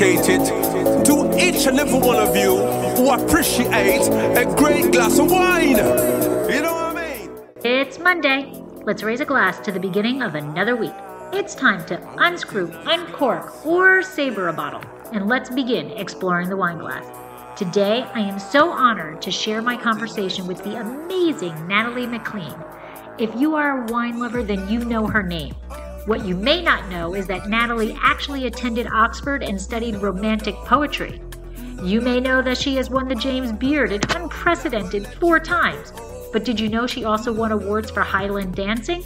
dedicated to each and every one of you who appreciate a great glass of wine. You know what I mean? It's Monday. Let's raise a glass to the beginning of another week. It's time to unscrew, uncork, or saber a bottle, and let's begin exploring the wine glass. Today, I am so honored to share my conversation with the amazing Natalie MacLean. If you are a wine lover, then you know her name. What you may not know is that Natalie actually attended Oxford and studied romantic poetry. You may know that she has won the James Beard an unprecedented four times. But did you know she also won awards for Highland dancing?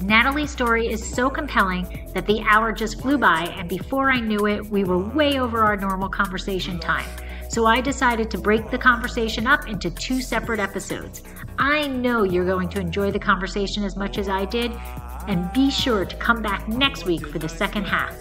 Natalie's story is so compelling that the hour just flew by, and before I knew it, we were way over our normal conversation time. So I decided to break the conversation up into two separate episodes. I know you're going to enjoy the conversation as much as I did, and be sure to come back next week for the second half.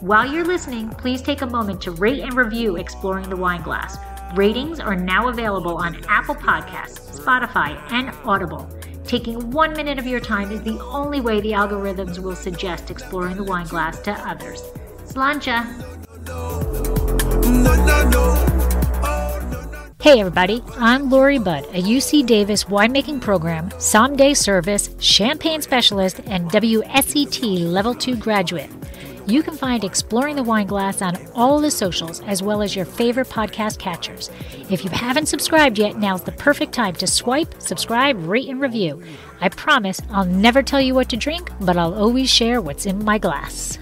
While you're listening, please take a moment to rate and review Exploring the Wine Glass. Ratings are now available on Apple Podcasts, Spotify, and Audible. Taking one minute of your time is the only way the algorithms will suggest exploring the wine glass to others. Sláinte! Hey everybody, I'm Lori Budd, a UC Davis winemaking program, someday service, champagne specialist, and WSET Level 2 graduate. You can find Exploring the Wine Glass on all the socials as well as your favorite podcast catchers. If you haven't subscribed yet, now's the perfect time to swipe, subscribe, rate, and review. I promise I'll never tell you what to drink, but I'll always share what's in my glass.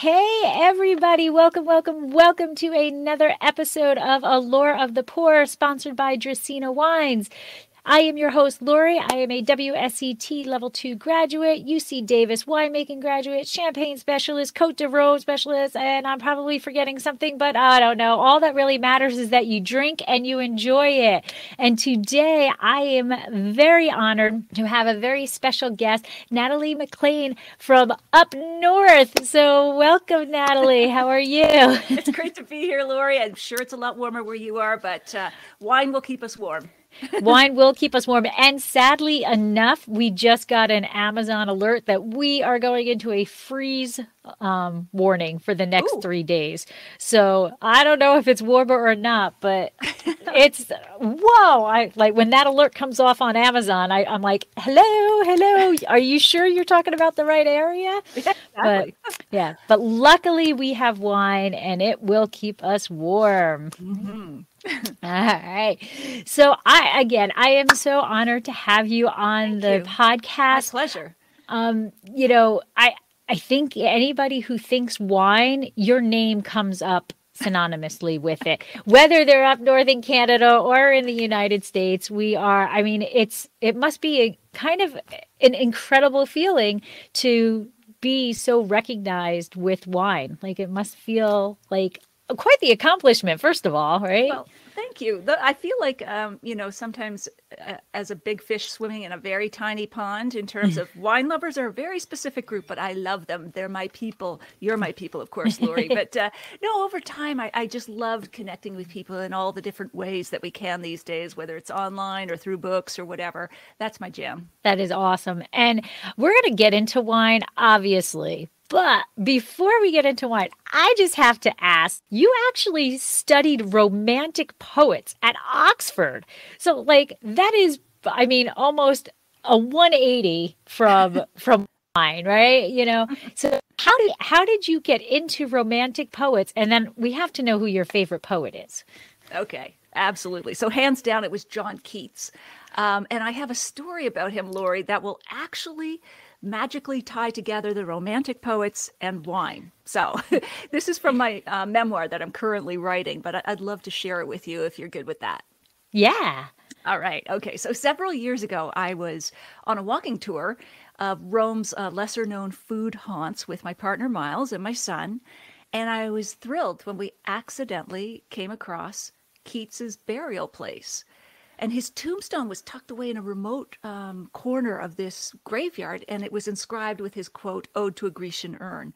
Hey, everybody. Welcome, welcome, welcome to another episode of Allure of the Pour, sponsored by Dracaena Wines. I am your host, Lori. I am a WSET Level 2 graduate, UC Davis winemaking graduate, champagne specialist, Cote de Rose specialist, and I'm probably forgetting something, but I don't know. All that really matters is that you drink and you enjoy it. And today I am very honored to have a very special guest, Natalie MacLean from up north. So, welcome, Natalie. How are you? it's great to be here, Lori. I'm sure it's a lot warmer where you are, but uh, wine will keep us warm. Wine will keep us warm. And sadly enough, we just got an Amazon alert that we are going into a freeze um, warning for the next Ooh. three days. So I don't know if it's warmer or not, but it's whoa! I like when that alert comes off on Amazon. I, I'm like, hello, hello. Are you sure you're talking about the right area? Yeah, exactly. But yeah, but luckily we have wine, and it will keep us warm. Mm-hmm. All right. So I again, I am so honored to have you on Thank the you. podcast. My pleasure. Um, you know, I I think anybody who thinks wine, your name comes up synonymously with it. Whether they're up north in Canada or in the United States, we are I mean, it's it must be a kind of an incredible feeling to be so recognized with wine. Like it must feel like quite the accomplishment, first of all, right? Well, thank you. I feel like, um, you know, sometimes uh, as a big fish swimming in a very tiny pond, in terms of wine lovers are a very specific group, but I love them. They're my people. You're my people, of course, Lori. but uh, no, over time, I, I just loved connecting with people in all the different ways that we can these days, whether it's online or through books or whatever. That's my jam. That is awesome. And we're going to get into wine, obviously, but before we get into wine, I just have to ask you actually studied romantic poets at Oxford. So, like, that is, I mean, almost a 180 from, from mine, right? You know, so how did, how did you get into romantic poets? And then we have to know who your favorite poet is. Okay, absolutely. So, hands down, it was John Keats. Um, and I have a story about him, Lori, that will actually magically tie together the romantic poets and wine. So, this is from my uh, memoir that I'm currently writing, but I'd love to share it with you if you're good with that. Yeah. All right. Okay. So, several years ago, I was on a walking tour of Rome's uh, lesser known food haunts with my partner Miles and my son. And I was thrilled when we accidentally came across Keats's burial place and his tombstone was tucked away in a remote um, corner of this graveyard, and it was inscribed with his quote, Ode to a Grecian Urn.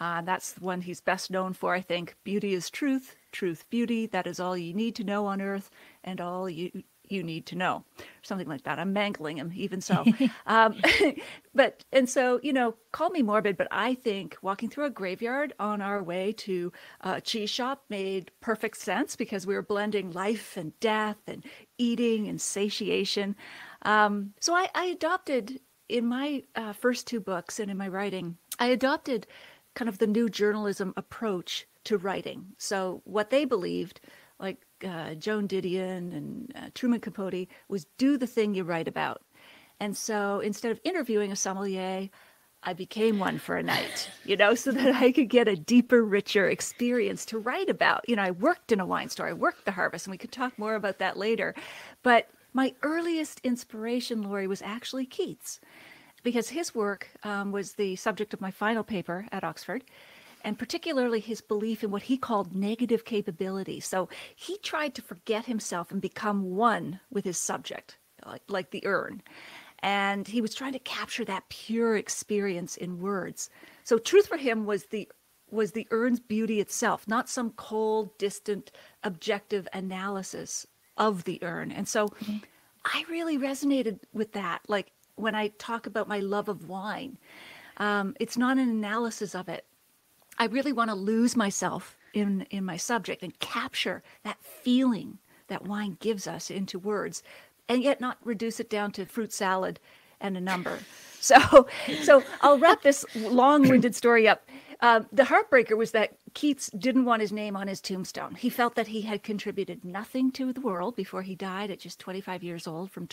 Uh, that's the one he's best known for, I think. Beauty is truth, truth, beauty. That is all you need to know on earth, and all you you need to know, something like that. I'm mangling him, even so. um, but, and so, you know, call me morbid, but I think walking through a graveyard on our way to a cheese shop made perfect sense because we were blending life and death and eating and satiation. Um, so I, I, adopted in my uh, first two books and in my writing, I adopted kind of the new journalism approach to writing. So what they believed, like uh, Joan Didion and uh, Truman Capote, was do the thing you write about. And so instead of interviewing a sommelier, I became one for a night, you know, so that I could get a deeper, richer experience to write about. You know, I worked in a wine store, I worked the harvest, and we could talk more about that later. But my earliest inspiration, Lori, was actually Keats, because his work um, was the subject of my final paper at Oxford and particularly his belief in what he called negative capability. So he tried to forget himself and become one with his subject, like, like the urn. And he was trying to capture that pure experience in words. So truth for him was the was the urn's beauty itself, not some cold, distant, objective analysis of the urn. And so mm-hmm. I really resonated with that. Like when I talk about my love of wine, um, it's not an analysis of it. I really want to lose myself in in my subject and capture that feeling that wine gives us into words and yet not reduce it down to fruit salad and a number. So so I'll wrap this long-winded story up. Uh, the heartbreaker was that Keats didn't want his name on his tombstone. He felt that he had contributed nothing to the world before he died at just 25 years old from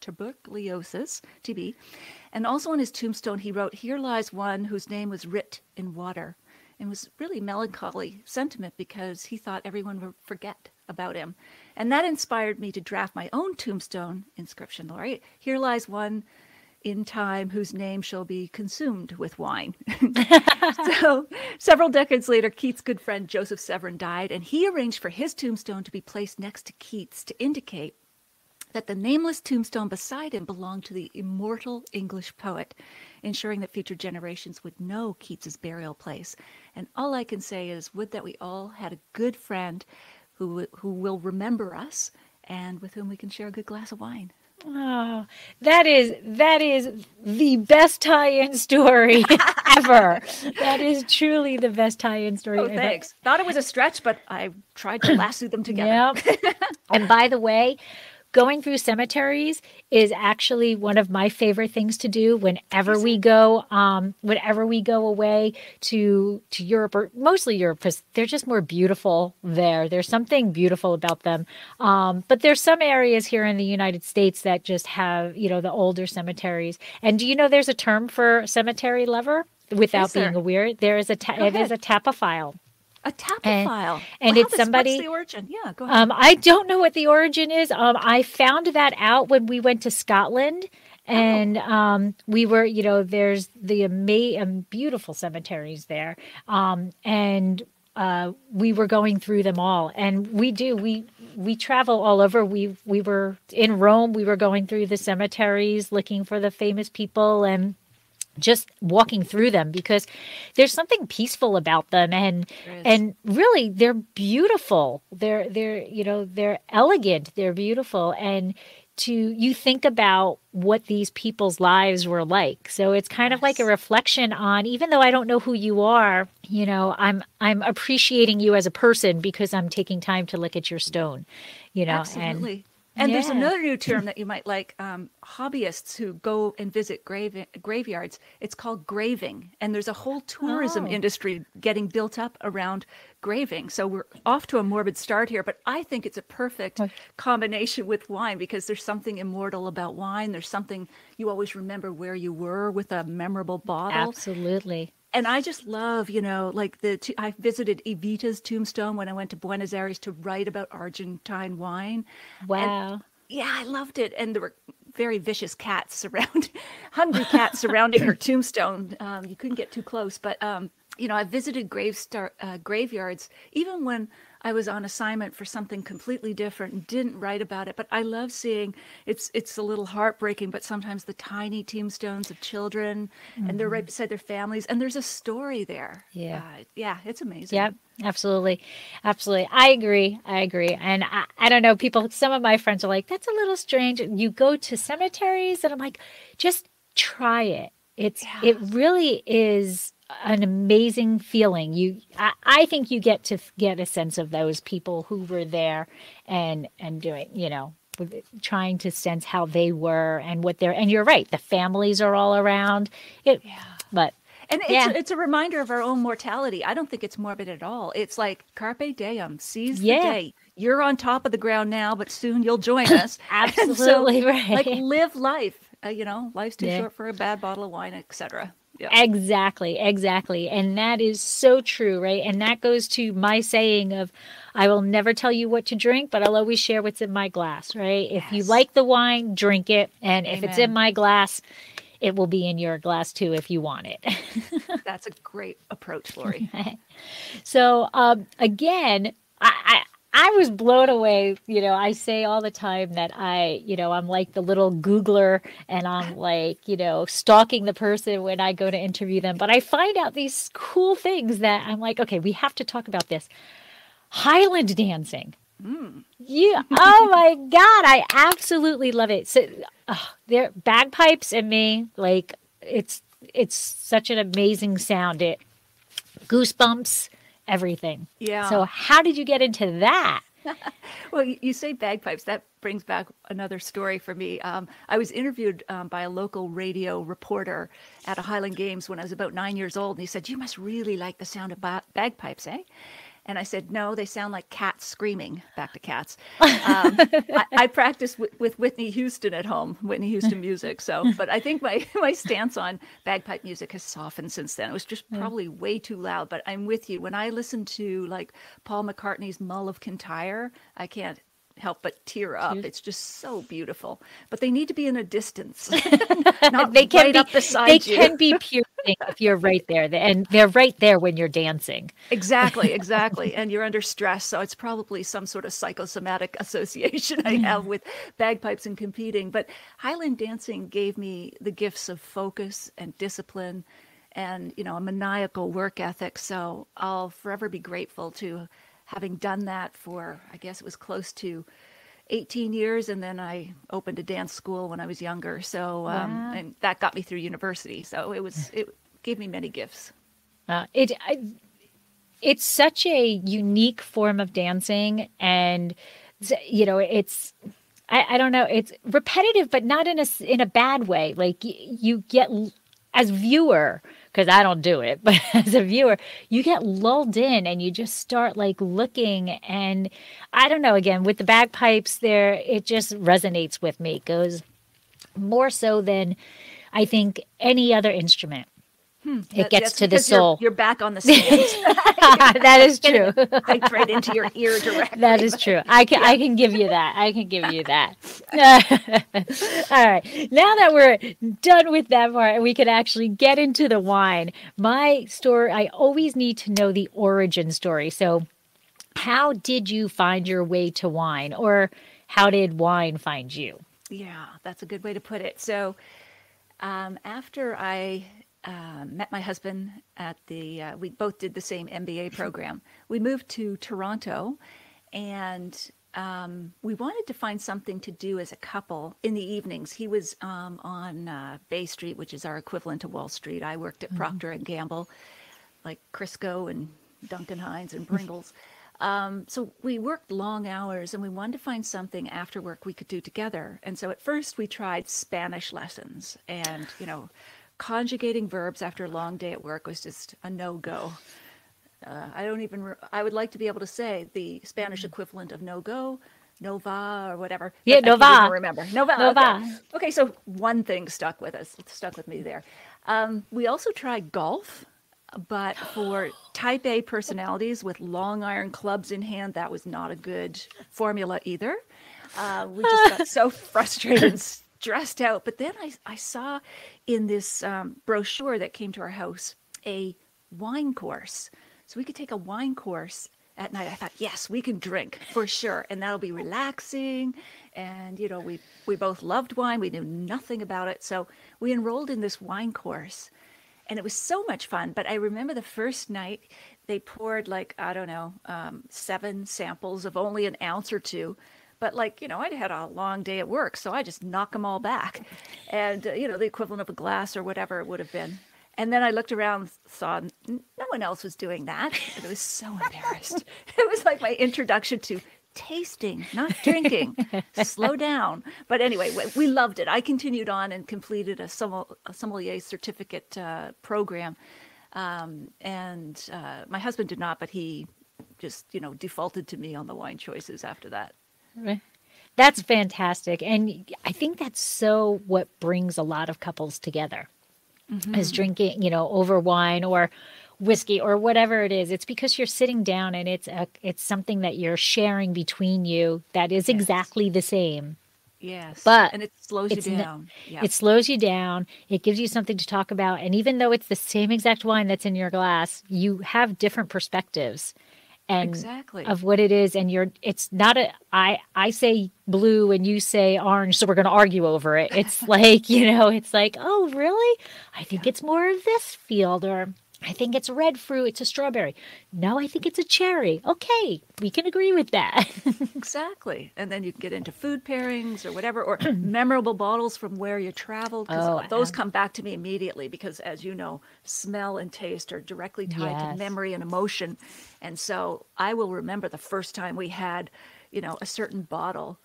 tuberculosis, TB. And also on his tombstone, he wrote, Here lies one whose name was writ in water and was really melancholy sentiment because he thought everyone would forget about him. And that inspired me to draft my own tombstone inscription, Lori. Here lies one in time whose name shall be consumed with wine. so, several decades later, Keats' good friend Joseph Severn died, and he arranged for his tombstone to be placed next to Keats to indicate that the nameless tombstone beside him belonged to the immortal English poet, ensuring that future generations would know Keats's burial place. And all I can say is, would that we all had a good friend who who will remember us and with whom we can share a good glass of wine. Oh, that is that is the best tie-in story ever. that is truly the best tie-in story. Oh, thanks. Thought it was a stretch, but I tried to lasso them together. Yep. and by the way, going through cemeteries is actually one of my favorite things to do whenever we go um whenever we go away to to Europe or mostly Europe because they're just more beautiful there. There's something beautiful about them. Um but there's some areas here in the United States that just have you know the older cemeteries. And do you know there's a term for cemetery lover? Without being a weird there is a ta- it is a taphophile a taphophile. And, and it's somebody. What's the origin? Yeah, go ahead. Um, I don't know what the origin is. Um, I found that out when we went to Scotland. And oh. um, we were, you know, there's the amazing, um, beautiful cemeteries there. Um, and uh, we were going through them all. And we do, we, we travel all over. We, we were in Rome. We were going through the cemeteries, looking for the famous people. And just walking through them because there's something peaceful about them and and really they're beautiful they're they're you know they're elegant they're beautiful and to you think about what these people's lives were like so it's kind yes. of like a reflection on even though i don't know who you are you know i'm i'm appreciating you as a person because i'm taking time to look at your stone you know Absolutely. and and yeah. there's another new term that you might like um, hobbyists who go and visit grave, graveyards. It's called graving. And there's a whole tourism oh. industry getting built up around graving. So we're off to a morbid start here, but I think it's a perfect combination with wine because there's something immortal about wine. There's something you always remember where you were with a memorable bottle. Absolutely and I just love, you know, like the I visited Evita's tombstone when I went to Buenos Aires to write about Argentine wine. Wow. And, yeah, I loved it, and there were very vicious cats surround, hungry cats surrounding her tombstone. Um, you couldn't get too close, but um, you know, I visited grave star, uh, graveyards even when I was on assignment for something completely different and didn't write about it. But I love seeing it's it's a little heartbreaking, but sometimes the tiny tombstones of children mm-hmm. and they're right mm-hmm. beside their families and there's a story there. Yeah. Uh, yeah, it's amazing. Yep. Absolutely. Absolutely. I agree. I agree. And I, I don't know, people, some of my friends are like, that's a little strange. You go to cemeteries and I'm like, just try it. It's, yeah. it really is an amazing feeling. You, I, I, think you get to get a sense of those people who were there and, and doing, you know, trying to sense how they were and what they're, and you're right. The families are all around it, yeah. but and it's, yeah. it's a reminder of our own mortality. I don't think it's morbid at all. It's like carpe diem, seize yeah. the day. You're on top of the ground now, but soon you'll join us. Absolutely so, right. Like live life. Uh, you know, life's too yeah. short for a bad bottle of wine, etc. Yeah. Exactly, exactly. And that is so true, right? And that goes to my saying of I will never tell you what to drink, but I'll always share what's in my glass, right? Yes. If you like the wine, drink it. And Amen. if it's in my glass, it will be in your glass too if you want it. That's a great approach, Lori. so um, again, I, I I was blown away. You know, I say all the time that I, you know, I'm like the little Googler and I'm like, you know, stalking the person when I go to interview them. But I find out these cool things that I'm like, okay, we have to talk about this. Highland dancing. Mm. Yeah. Oh my God. I absolutely love it. So oh, there bagpipes and me, like it's it's such an amazing sound. It goosebumps, everything. Yeah. So how did you get into that? well, you say bagpipes. That brings back another story for me. Um, I was interviewed um, by a local radio reporter at a Highland Games when I was about nine years old, and he said, "You must really like the sound of ba- bagpipes, eh?" And I said, no, they sound like cats screaming. Back to cats. Um, I, I practice w- with Whitney Houston at home, Whitney Houston music. So, but I think my my stance on bagpipe music has softened since then. It was just probably way too loud. But I'm with you. When I listen to like Paul McCartney's Mull of Kintyre, I can't help but tear up. It's just so beautiful. But they need to be in a distance, not they can right be, up beside they you. Can be if you're right there, and they're right there when you're dancing. Exactly, exactly. and you're under stress, so it's probably some sort of psychosomatic association I mm-hmm. have with bagpipes and competing. But Highland dancing gave me the gifts of focus and discipline and you know a maniacal work ethic so i'll forever be grateful to having done that for, I guess it was close to 18 years, and then I opened a dance school when I was younger. So, um, wow. and that got me through university. So it was, it gave me many gifts. Uh, it, I, it's such a unique form of dancing, and you know, it's. I, I don't know. It's repetitive, but not in a in a bad way. Like you get as viewer, because I don't do it, but as a viewer, you get lulled in and you just start like looking. And I don't know, again, with the bagpipes there, it just resonates with me. It goes more so than I think any other instrument. Hmm, it that, gets to the soul. You're, you're, back on the stage. that is true. Right into your ear directly. That is true. I can yeah. I can give you that. I can give you that. All right. Now that we're done with that part, we can actually get into the wine. My story. I always need to know the origin story. So, how did you find your way to wine, or how did wine find you? Yeah, that's a good way to put it. So, um, after I uh, met my husband at the, uh, we both did the same MBA program. We moved to Toronto and um, we wanted to find something to do as a couple in the evenings. He was um, on uh, Bay Street, which is our equivalent to Wall Street. I worked at mm-hmm. Procter and Gamble, like Crisco and Duncan Hines and Pringles. Um, so we worked long hours and we wanted to find something after work we could do together. And so at first we tried Spanish lessons and, you know, conjugating verbs after a long day at work was just a no go. Uh, I don't even, re- I would like to be able to say the Spanish mm. equivalent of no go, Nova or whatever. Yeah, Nova. remember Nova. Nova. Okay. okay. so one thing stuck with us, stuck with me there. Um, we also tried golf, but for Type A personalities with long iron clubs in hand, that was not a good formula either. Uh, we just got so frustrated, stressed out. But then I, I saw in this um, brochure that came to our house a wine course. So we could take a wine course at night, I thought, yes, we can drink for sure, and that'll be relaxing. And you know, we we both loved wine. We knew nothing about it, so we enrolled in this wine course, and it was so much fun. But I remember the first night they poured like I don't know um, seven samples of only an ounce or two. But like you know, I'd had a long day at work, so I just knock them all back, and uh, you know the equivalent of a glass or whatever it would have been. And then I looked around, saw no one else was doing that. And I was so embarrassed. it was like my introduction to tasting, not drinking. Slow down. But anyway, we loved it. I continued on and completed a, sommelier certificate uh, program. Um, and uh, my husband did not, but he just, you know, defaulted to me on the wine choices after that. That's fantastic. And I think that's so what brings a lot of couples together mm-hmm. is drinking, you know, over wine or whiskey or whatever it is. It's because you're sitting down and it's a it's something that you're sharing between you that is yes. exactly the same. Yes. But and it slows you down. yeah. It slows you down. It gives you something to talk about. And even though it's the same exact wine that's in your glass, you have different perspectives and exactly. of what it is and you're it's not a i i say blue and you say orange so we're going to argue over it. It's like you know it's like oh really? I think yeah. it's more of this field or I think it's red fruit, it's a strawberry. No, I think it's a cherry. Okay, we can agree with that. exactly. And then you can get into food pairings or whatever, or memorable bottles from where you traveled. Oh, those come back to me immediately because, as you know, smell and taste are directly tied yes. to memory and emotion. And so I will remember the first time we had, you know, a certain bottle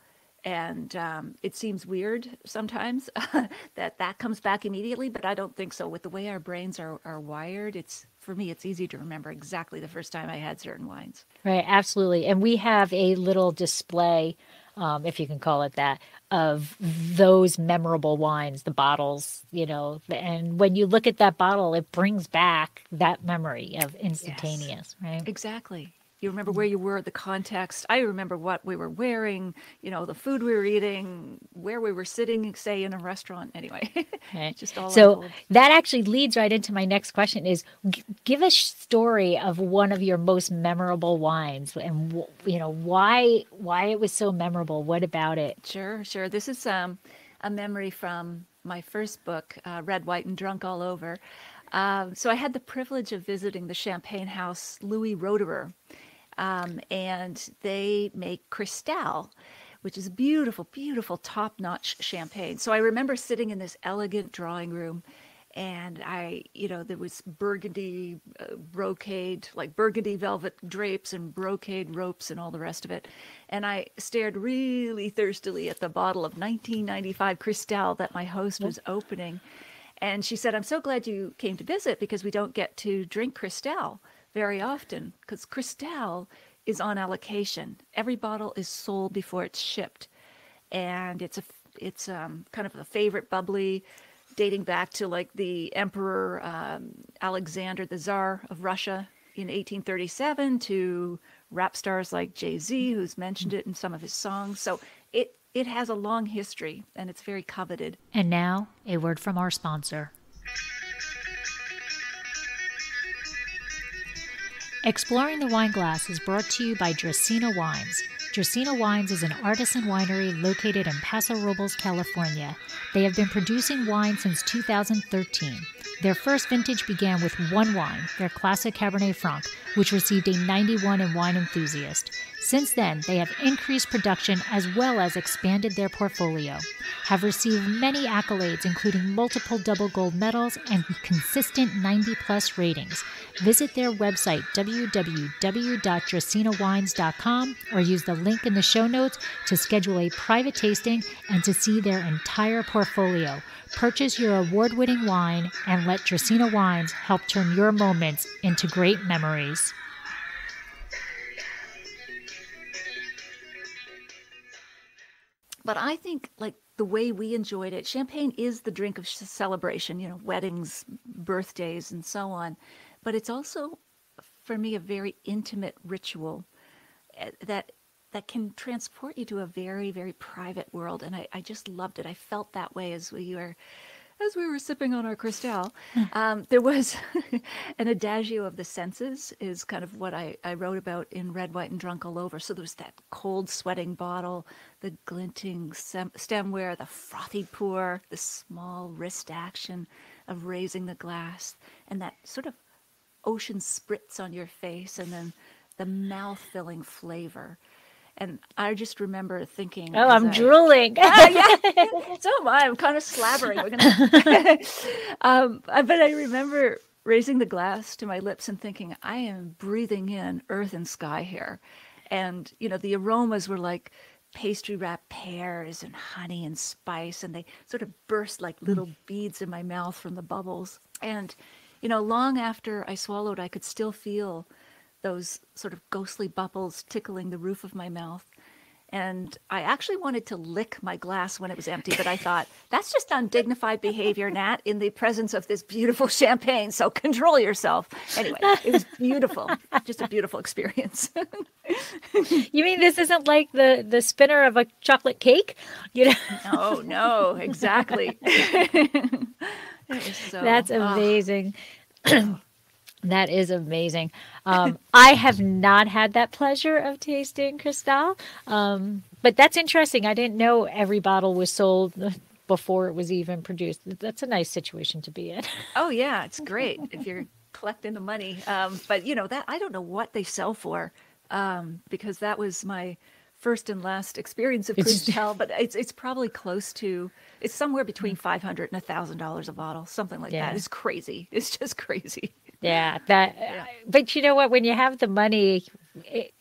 and um, it seems weird sometimes that that comes back immediately but i don't think so. With the way our brains are, are wired it's for me it's easy to remember exactly the first time i had certain wines right absolutely. And we have a little display um, if you can call it that of those memorable wines the bottles you know and when you look at that bottle it brings back that memory of instantaneous yes. right? Exactly you remember where you were, the context. I remember what we were wearing, you know, the food we were eating, where we were sitting, say in a restaurant. Anyway, just all. So that actually leads right into my next question: is g- give a story of one of your most memorable wines, and you know why why it was so memorable. What about it? Sure, sure. This is um, a memory from my first book, uh, Red, White, and Drunk All Over. Um, so I had the privilege of visiting the champagne house Louis Roederer um, and they make Cristal, which is a beautiful, beautiful, top notch champagne. So I remember sitting in this elegant drawing room and I, you know, there was burgundy uh, brocade, like burgundy velvet drapes and brocade ropes and all the rest of it. And I stared really thirstily at the bottle of 1995 Cristal that my host was opening. And she said, I'm so glad you came to visit because we don't get to drink Cristal very often because Cristal is on allocation. Every bottle is sold before it's shipped, and it's a it's um, kind of a favorite bubbly, dating back to like the Emperor um, Alexander the Tsar of Russia in 1837 to rap stars like Jay Z, who's mentioned it in some of his songs. So it it has a long history and it's very coveted. And now a word from our sponsor. Exploring the Wine Glass is brought to you by Dracaena Wines. Dracaena Wines is an artisan winery located in Paso Robles, California. They have been producing wine since 2013. Their first vintage began with one wine, their classic Cabernet Franc, which received a 91 in Wine Enthusiast. Since then, they have increased production as well as expanded their portfolio, have received many accolades, including multiple double gold medals and consistent 90 plus ratings. Visit their website, www.dracaenawines.com, or use the link in the show notes to schedule a private tasting and to see their entire portfolio. Purchase your award winning wine and let Dracaena Wines help turn your moments into great memories. But I think, like, the way we enjoyed it, champagne is the drink of celebration, you know, weddings, birthdays, and so on. But it's also, for me, a very intimate ritual eh, that that can transport you to a very, very private world. And I, I just loved it. I felt that way as we were as we were sipping on our Cristal, um, there was an adagio of the senses, is kind of what I, I wrote about in Red, White, and Drunk All Over. So there was that cold, sweating bottle, the glinting stemware, the frothy pour, the small wrist action of raising the glass, and that sort of ocean spritz on your face, and then the mouth filling flavor. And I just remember thinking, Oh, I'm I- drooling. Ah, yeah, so am I. I'm kind of slabbering. We're gonna. um, but I remember raising the glass to my lips and thinking, I am breathing in earth and sky here, and you know the aromas were like pastry wrapped pears and honey and spice, and they sort of burst like little beads in my mouth from the bubbles. And you know, long after I swallowed, I could still feel those sort of ghostly bubbles tickling the roof of my mouth. And I actually wanted to lick my glass when it was empty, but I thought that's just undignified behavior, Nat, in the presence of this beautiful champagne. So control yourself. Anyway, it was beautiful, just a beautiful experience. you mean this isn't like the the spinner of a chocolate cake? You know, no, no, exactly. So- that's ah. amazing. that is amazing. Um, I have not had that pleasure of tasting Cristal, um, but that's interesting. I didn't know every bottle was sold before it was even produced. That's a nice situation to be in. Oh yeah, it's great if you're collecting the money. Um, but you know that I don't know what they sell for um, because that was my first and last experience of Cristal. But it's it's probably close to it's somewhere between five hundred and a thousand dollars a bottle, something like Yeah. that. It's crazy. It's just crazy. Yeah, that. Uh, but you know what? When you have the money, it,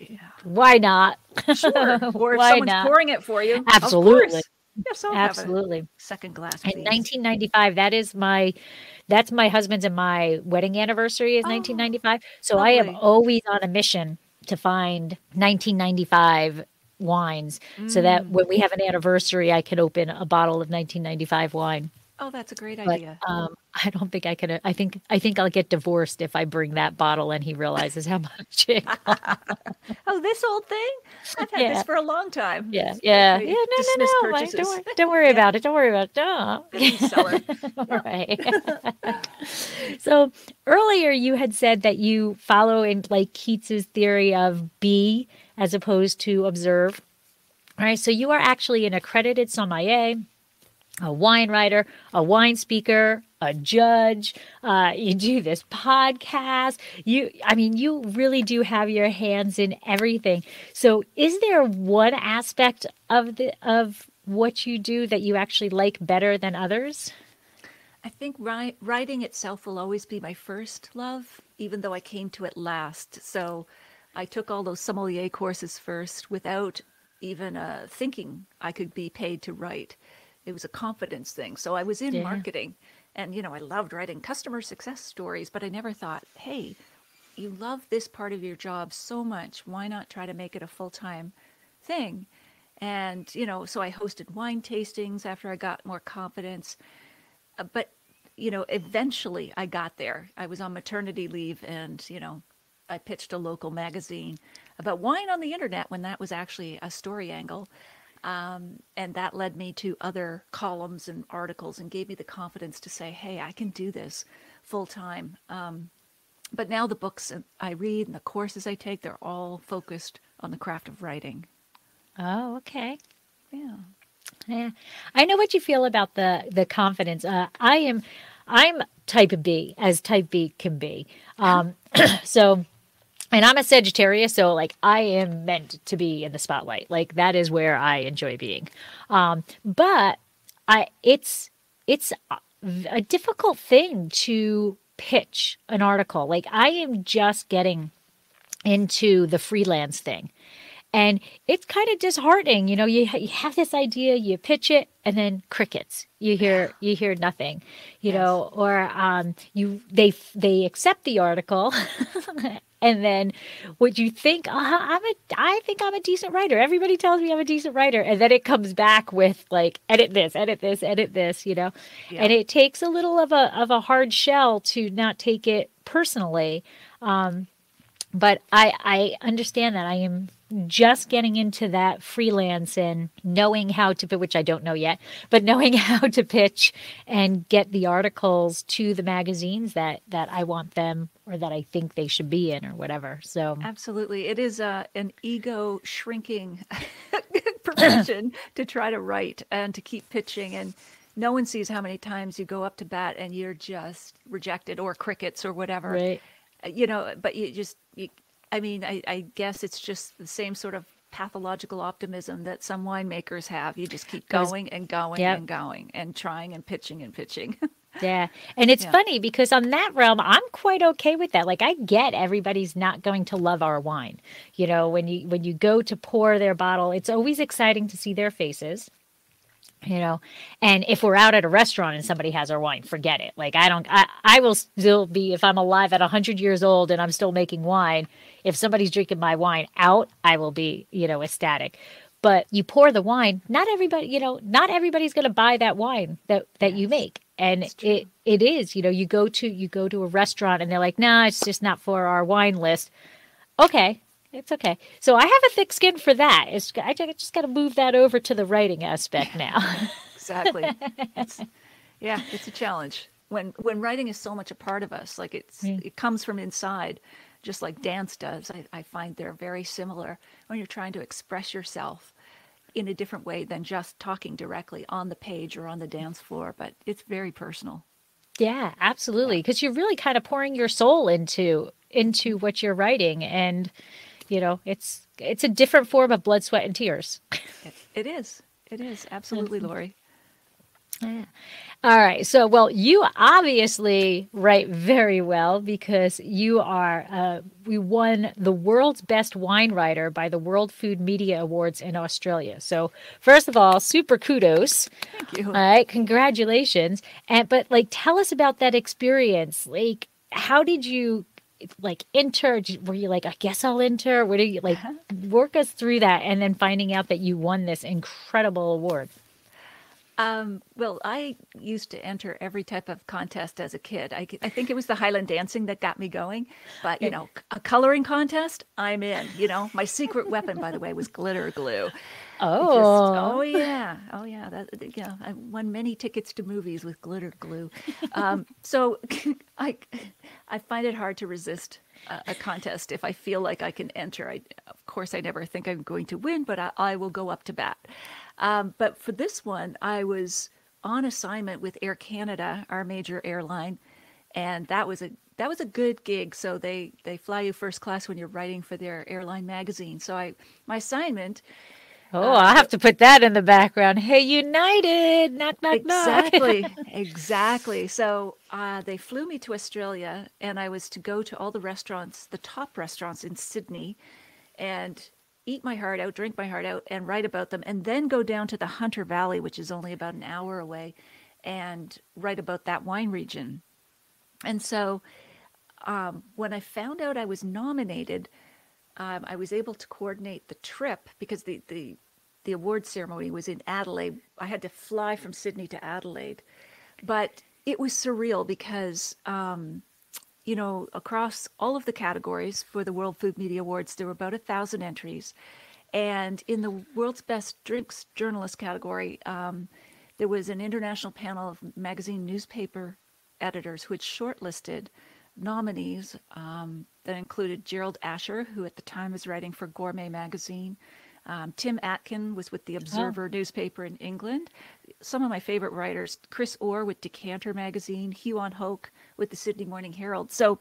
why not? Sure. Or if Why someone's not? pouring it for you, Absolutely. Yes, I'll Absolutely. second glass. In 1995, that is my, that's my husband's and my wedding anniversary is 1995. So I am always on a mission to find 1995 wines, so that mm. when we have an anniversary, I can open a bottle of 1995 wine. Oh, that's a great But idea. um, I don't think I can. I think I think I'll get divorced if I bring that bottle and he realizes how much it oh, this old thing? I've had yeah. this for a long time. Yeah, yeah, yeah. No, no, no. Don't worry, don't worry about it. Don't worry about it. Don't. Good seller. All right. so earlier you had said that you follow in like Keats's theory of be as opposed to observe. All right. So you are actually an accredited sommelier, a wine writer, a wine speaker, a judge. Uh, you do this podcast. You, I mean, you really do have your hands in everything. So, is there one aspect of the of what you do that you actually like better than others? I think ri- writing itself will always be my first love, even though I came to it last. So I took all those sommelier courses first without even uh, thinking I could be paid to write. It was a confidence thing. So I was in Yeah. marketing and, you know, I loved writing customer success stories, but I never thought, hey, you love this part of your job so much. Why not try to make it a full time thing? And, you know, so I hosted wine tastings after I got more confidence. Uh, but you know eventually i got there i was on maternity leave and you know i pitched a local magazine about wine on the internet when that was actually a story angle um, and that led me to other columns and articles and gave me the confidence to say hey i can do this full time um, but now the books i read and the courses i take they're all focused on the craft of writing Oh, okay. yeah Yeah, I know what you feel about the the confidence. Uh, I am, I'm type B as type B can be. Um, so, and I'm a Sagittarius, so like I am meant to be in the spotlight. Like that is where I enjoy being. Um, but I, it's it's a- difficult thing to pitch an article. Like I am just getting into the freelance thing. And it's kind of disheartening, you know. You, you have this idea, you pitch it, and then crickets. You hear you hear nothing, you know. Or um, you they they accept the article, and then what you think uh, I'm a I think I'm a decent writer. Everybody tells me I'm a decent writer, and then it comes back with like edit this, edit this, edit this, you know. Yeah. And it takes a little of a of a hard shell to not take it personally. Um, but I I understand that I am just getting into that freelance and knowing how to, which I don't know yet, but knowing how to pitch and get the articles to the magazines that that I want them or that I think they should be in or whatever. So absolutely, it is uh, an ego shrinking profession to try to write and to keep pitching and no one sees how many times you go up to bat and you're just rejected or crickets or whatever. Right. Uh, you know, but you just, you, I mean, I, I guess it's just the same sort of pathological optimism that some winemakers have. You just keep going and going yep. and going and trying and pitching and pitching. yeah. And it's yeah. funny because on that realm, I'm quite okay with that. Like I get everybody's not going to love our wine. You know, when you when you go to pour their bottle, it's always exciting to see their faces you know? And if we're out at a restaurant and somebody has our wine forget it. Like i don't i, I will still be if i'm alive at 100 years old and i'm still making wine if somebody's drinking my wine out i will be you know ecstatic. But you pour the wine not everybody you know not everybody's going to buy that wine that that yes, you make. And it it is you know you go to you go to a restaurant and they're like nah it's just not for our wine list. Okay it's okay. So I have a thick skin for that. It's, I just got to move that over to the writing aspect now. exactly. It's, yeah, it's a challenge when when writing is so much a part of us. Like it's mm. it comes from inside, just like dance does. I, I find they're very similar when you're trying to express yourself in a different way than just talking directly on the page or on the dance floor. But it's very personal. Yeah, absolutely. Because you're really kind of pouring your soul into into what you're writing and you know, it's it's a different form of blood, sweat, and tears. it is. It is absolutely, Lori. Yeah. All right. So, well, you obviously write very well because you are, uh, we won the world's best wine writer by the World Food Media Awards in Australia. So, first of all, super kudos. Thank you. All right. Congratulations. And, but like, tell us about that experience. Like, how did you like enter were you like i guess i'll enter what do you like uh-huh. work us through that and then finding out that you won this incredible award um, well, I used to enter every type of contest as a kid. I, I think it was the Highland dancing that got me going. But, you know, a coloring contest, I'm in. You know, my secret weapon, by the way, was glitter glue. Oh, Just, oh yeah, oh yeah. That yeah, I won many tickets to movies with glitter glue. Um, so I, I find it hard to resist a, a, contest if I feel like I can enter. I, of course, I never think I'm going to win, but I, I will go up to bat. Um, but for this one, I was on assignment with Air Canada, our major airline, and that was a that was a good gig. So they they fly you first class when you're writing for their airline magazine. So I my assignment. Oh, uh, I have to put that in the background. Hey, United, knock, knock, exactly, knock. exactly. So uh, they flew me to Australia, and I was to go to all the restaurants, the top restaurants in Sydney, and eat my heart out, drink my heart out, and write about them, and then go down to the Hunter Valley, which is only about an hour away, and write about that wine region. And so um, when I found out I was nominated, um, I was able to coordinate the trip because the, the the award ceremony was in Adelaide. I had to fly from Sydney to Adelaide, but it was surreal because um, you know, across all of the categories for the World Food Media Awards, there were about a thousand entries. And in the World's Best Drinks Journalist category, um, there was an international panel of magazine newspaper editors who had shortlisted nominees um, that included Gerald Asher, who at the time was writing for Gourmet magazine. Um, Tim Atkin was with the oh. Observer oh. newspaper in England. Some of my favorite writers, Chris Orr with Decanter magazine, Huon Hooke with the Sydney Morning Herald. So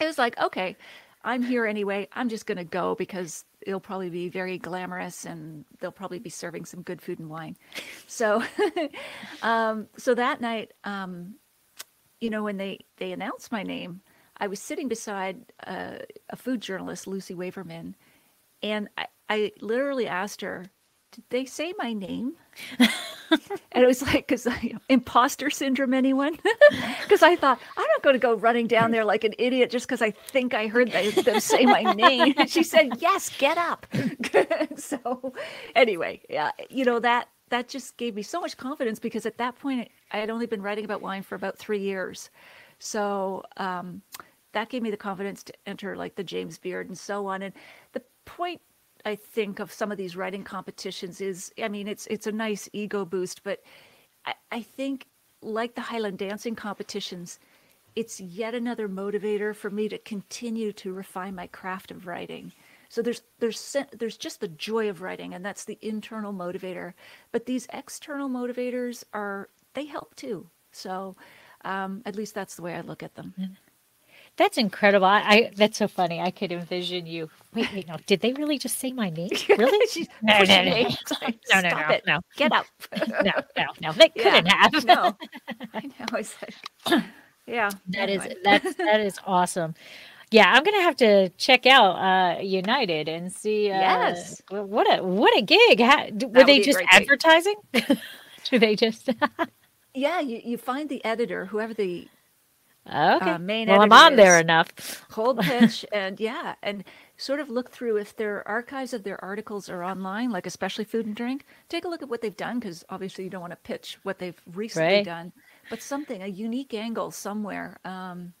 it was like, okay, I'm here anyway. I'm just going to go because it'll probably be very glamorous and they'll probably be serving some good food and wine. So, um, so that night, um, you know, when they, they announced my name, I was sitting beside uh, a food journalist, Lucy Waverman, and I, I literally asked her, did they say my name? and it was like, because imposter syndrome, anyone? Because I thought, I'm not going to go running down there like an idiot just because I think I heard them say my name. And she said, yes, get up. so, anyway, yeah, you know, that that just gave me so much confidence because at that point I had only been writing about wine for about three years. So um, that gave me the confidence to enter like the James Beard and so on. And the point I think of some of these writing competitions is I mean it's it's a nice ego boost, but I, I think like the Highland dancing competitions, it's yet another motivator for me to continue to refine my craft of writing. So there's there's there's just the joy of writing, and that's the internal motivator. But these external motivators are they help too. So um, at least that's the way I look at them. That's incredible. I, I that's so funny. I could envision you. Wait, wait, no. Did they really just say my name? Really? She's no, no, no, no, like, no, no, Stop no, it. no. Get out. no, no, no. They Yeah. couldn't have. no, I know. It's like, yeah. That is that's that is awesome. Yeah, I'm gonna have to check out uh, United and see. Uh, Yes. what a what a gig! How, were they just advertising? Do they just? yeah. You, you find the editor, whoever the okay. uh, main well, I'm on there enough. cold pitch and yeah and sort of look through if their archives of their articles are online like especially food and drink take a look at what they've done because obviously you don't want to pitch what they've recently Right. done but something a unique angle somewhere um,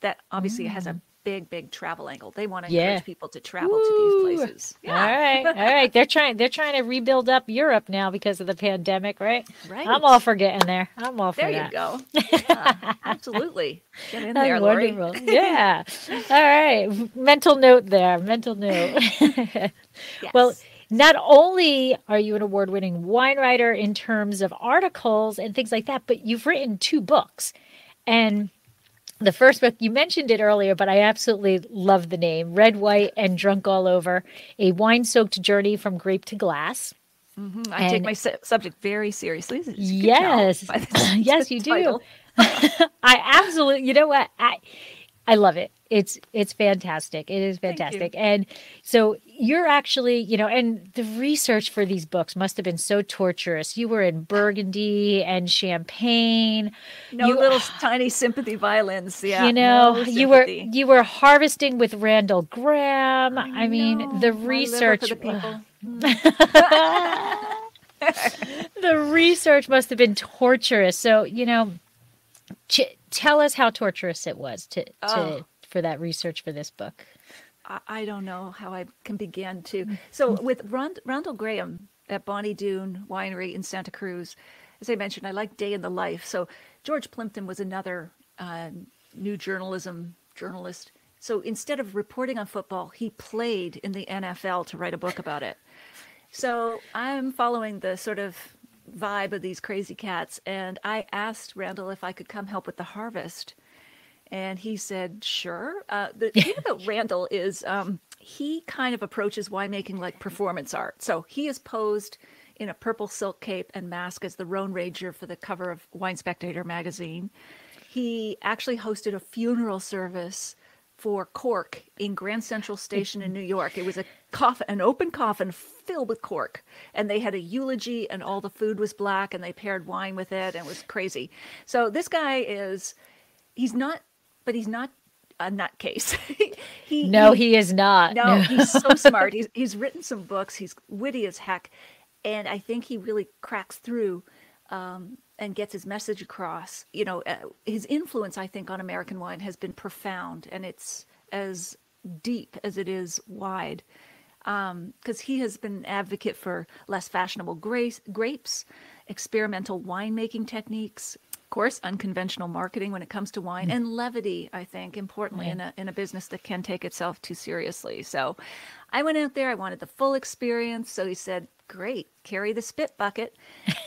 that obviously has a big big travel angle they want to. Yeah. encourage people to travel to these places All right, all right. They're trying. They're trying to rebuild up Europe now because of the pandemic, right? Right. I'm all for getting there. I'm all for there that. There you go yeah, absolutely get in there Lori. Yeah. All right. Mental note there. Mental note. Well, not only are you an award winning wine writer in terms of articles and things like that, but you've written two books. And the first book, you mentioned it earlier, but I absolutely love the name Red, White, and Drunk All Over A Wine Soaked Journey from Grape to Glass. Mhm, i take my su- subject very seriously as you can tell Yes. Yes, you do. I absolutely, you know what? I I love it. It's it's fantastic. It is fantastic. And so you're actually, you know, and the research for these books must have been so torturous. You were in Burgundy and Champagne. No you, little tiny sympathy violins. Yeah. you know, no you were you were harvesting with Randall Grahm. I, I mean, the my liver for research the mm. the research must have been torturous. So, you know, ch- tell us how torturous it was to, to Oh. for that research for this book. I, I don't know how I can begin to. So with Rond- Randall Grahm at Bonny Doon Winery in Santa Cruz, as I mentioned, I like day in the life. So George Plimpton was another uh, new journalism journalist. So instead of reporting on football, he played in the NFL to write a book about it. So I'm following the sort of vibe of these crazy cats, and I asked Randall if I could come help with the harvest. And he said, sure. Uh, the thing about Randall is um, he kind of approaches winemaking like performance art. So he is posed in a purple silk cape and mask as the Rhone Ranger for the cover of Wine Spectator magazine. He actually hosted a funeral service for cork in Grand Central Station in New York. It was a coffin, an open coffin filled with cork, and they had a eulogy, and all the food was black, and they paired wine with it, and it was crazy. So this guy is, he's not, but he's not a nutcase. he No, he is not. no, he's so smart. He's he's written some books. He's witty as heck, and I think he really cracks through um, and gets his message across. You know, uh, his influence, I think, on American wine has been profound, and it's as deep as it is wide. Because he has been an advocate for less fashionable grace, grapes, experimental winemaking techniques, of course, unconventional marketing when it comes to wine, and levity. I think importantly in a in a business that can take itself too seriously. So, I went out there. I wanted the full experience. So he said, "Great, carry the spit bucket,"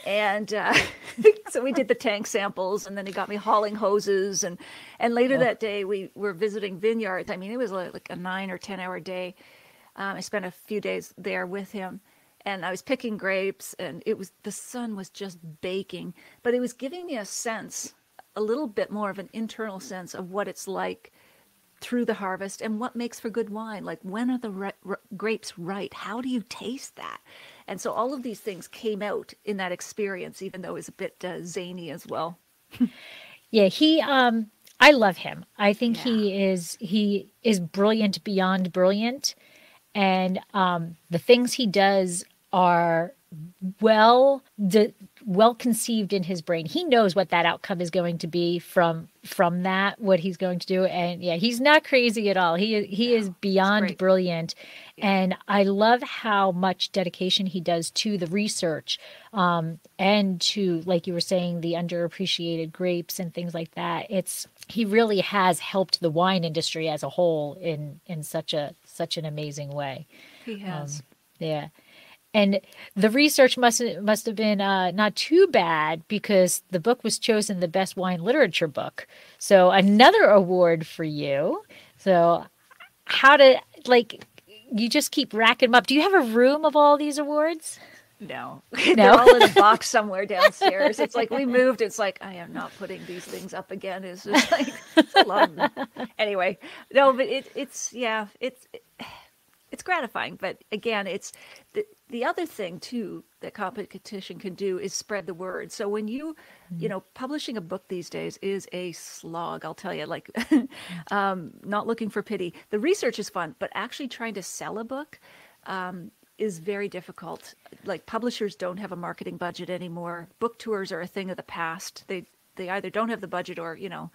and uh, so we did the tank samples, and then he got me hauling hoses, and and later that day we were visiting vineyards. I mean, it was like, like a nine or ten hour day. Um, I spent a few days there with him, and I was picking grapes, and it was the sun was just baking, but it was giving me a sense, a little bit more of an internal sense of what it's like through the harvest and what makes for good wine. Like when are the grapes right? How do you taste that? And so all of these things came out in that experience, even though it was a bit uh, zany as well. Yeah, he um I love him. I think he is he is brilliant beyond brilliant and um the things he does are well de- well conceived in his brain. He knows what that outcome is going to be from from that, what he's going to do. And yeah, he's not crazy at all. He he is beyond brilliant. And I love how much dedication he does to the research um, and to, like you were saying, the underappreciated grapes and things like that. It's he really has helped the wine industry as a whole in in such a such an amazing way. He has. Um, yeah and the research must must have been uh, not too bad because the book was chosen the best wine literature book. So another award for you. So how to like you just keep racking them up. Do you have a room of all these awards? No, no, they're all in a box somewhere downstairs. It's like we moved. It's like I am not putting these things up again. It's just like it's a lot. Anyway, no, but it, it's yeah, it's. It, it's gratifying but again it's the, the other thing too that competition can do is spread the word so when you mm-hmm. you know publishing a book these days is a slog i'll tell you like um, not looking for pity the research is fun but actually trying to sell a book um, is very difficult like publishers don't have a marketing budget anymore book tours are a thing of the past they they either don't have the budget or you know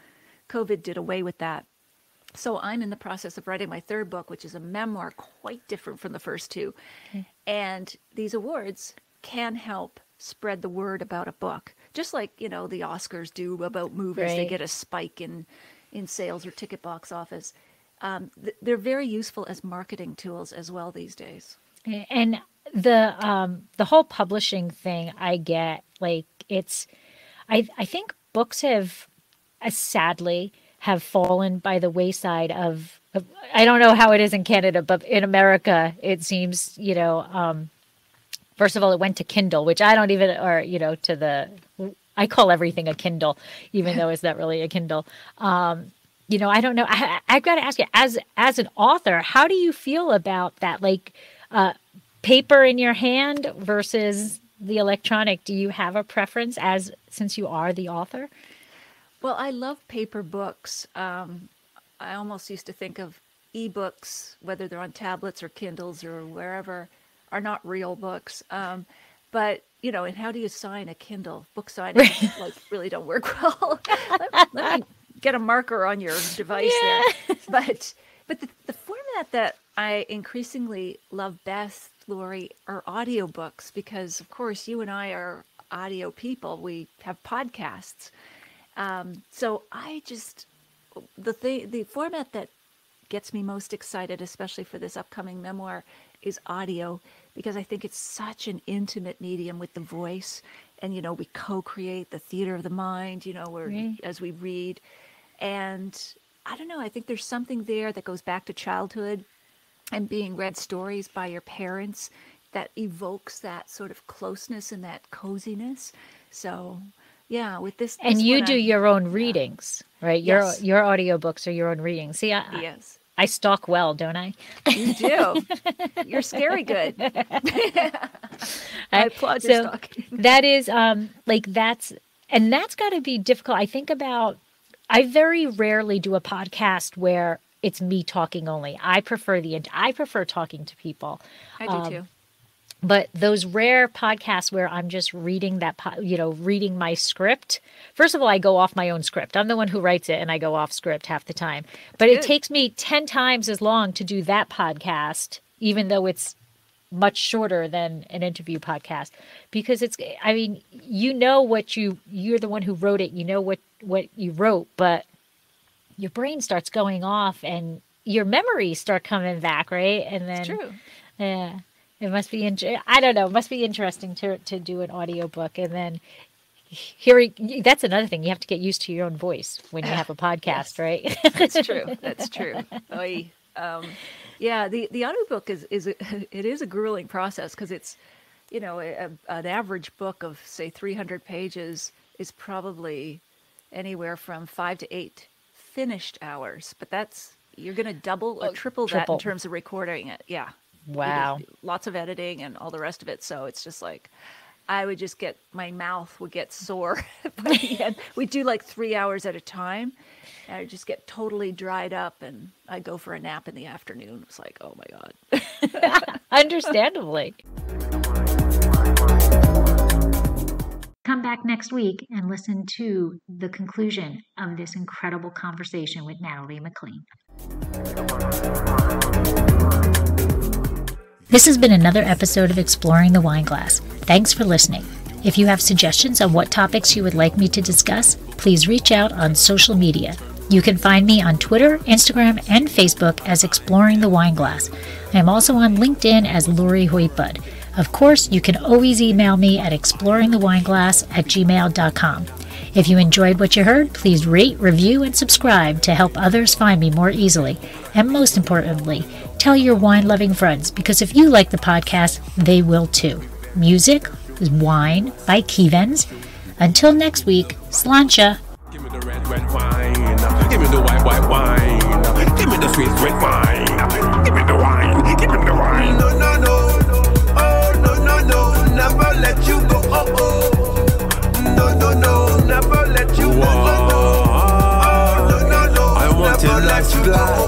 covid did away with that so I'm in the process of writing my third book, which is a memoir quite different from the first two. Okay. And these awards can help spread the word about a book, just like, you know, the Oscars do about movies. Right. They get a spike in, in sales or ticket box office. Um, th- they're very useful as marketing tools as well these days. And the um, the whole publishing thing, I get like it's, I I think books have, uh, sadly, have fallen by the wayside of, of, I don't know how it is in Canada, but in America, it seems, you know, um, first of all, it went to Kindle, which I don't even, or, you know, to the, I call everything a Kindle, even though it's not really a Kindle. Um, you know, I don't know. I, I've got to ask you, as as an author, how do you feel about that? Like, uh, paper in your hand versus the electronic. Do you have a preference as since you are the author? Well, I love paper books. Um, I almost used to think of ebooks, whether they're on tablets or Kindles or wherever, are not real books. Um, but you know, and how do you sign a Kindle? Book signing like really don't work well. let, let, me get a marker on your device yeah. there. But but the, the format that I increasingly love best, Lori, are audiobooks because of course you and I are audio people. We have podcasts. Um, so I just the thing the format that gets me most excited, especially for this upcoming memoir, is audio because I think it's such an intimate medium with the voice, and you know we co-create the theater of the mind. You know, where right. as we read, and I don't know. I think there's something there that goes back to childhood and being read stories by your parents that evokes that sort of closeness and that coziness. So yeah with this, and you do I, your own readings right yes. your your audiobooks are your own readings see I, yes I stalk well, don't I? You do. You're scary good. I applaud so your stalking. that is um like that's and that's got to be difficult. I think about I very rarely do a podcast where it's me talking only. I prefer the I prefer talking to people. I do um, too but those rare podcasts where I'm just reading that, you know, reading my script. First of all, I go off my own script. I'm the one who writes it and I go off script half the time. But it takes me 10 times as long to do that podcast, even though it's much shorter than an interview podcast because it's I mean, you know what you you're the one who wrote it. You know what what you wrote, but your brain starts going off and your memories start coming back, right? And then it's true. Yeah. It must be, in, I don't know, it must be interesting to, to do an audiobook and then hearing, that's another thing. You have to get used to your own voice when you have a podcast, yes. right? that's true. That's true. Oy. Um, yeah, the, the audiobook is, is, a, it is a grueling process because it's, you know, a, an average book of say 300 pages is probably anywhere from five to eight finished hours, but that's, you're going to double or oh, triple, triple, that in terms of recording it. Yeah. Wow. lots of editing and all the rest of it. So it's just like I would just get my mouth would get sore by the end. We do like three hours at a time. And I just get totally dried up and I go for a nap in the afternoon. It's like, oh my God. Understandably. Come back next week and listen to the conclusion of this incredible conversation with Natalie MacLean. This has been another episode of Exploring the Wine Glass. Thanks for listening. If you have suggestions on what topics you would like me to discuss, please reach out on social media. You can find me on Twitter, Instagram, and Facebook as Exploring the Wine Glass. I am also on LinkedIn as Lori Hoyt Budd. Of course, you can always email me at exploringthewineglass at gmail.com. If you enjoyed what you heard, please rate, review, and subscribe to help others find me more easily. And most importantly, tell your wine loving friends because if you like the podcast, they will too. Music is Wine by Kevens. Until next week, Sláinte. Give me the red, red wine. Give me the white, white wine. Give me the sweet, sweet wine. No. No, no, never let you walk, I want a nice glass